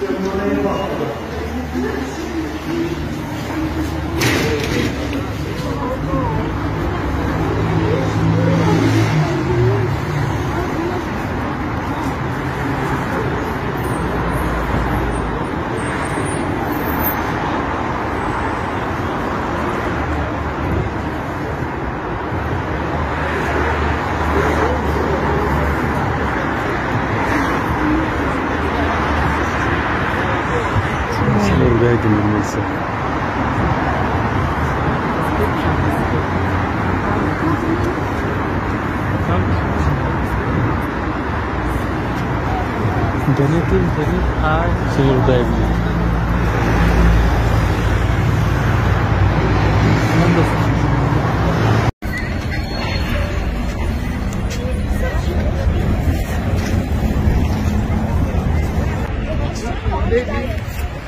Görmeye başladı. Buradaydım neyse. Denetim, denetim. Ay. Sınırdayım.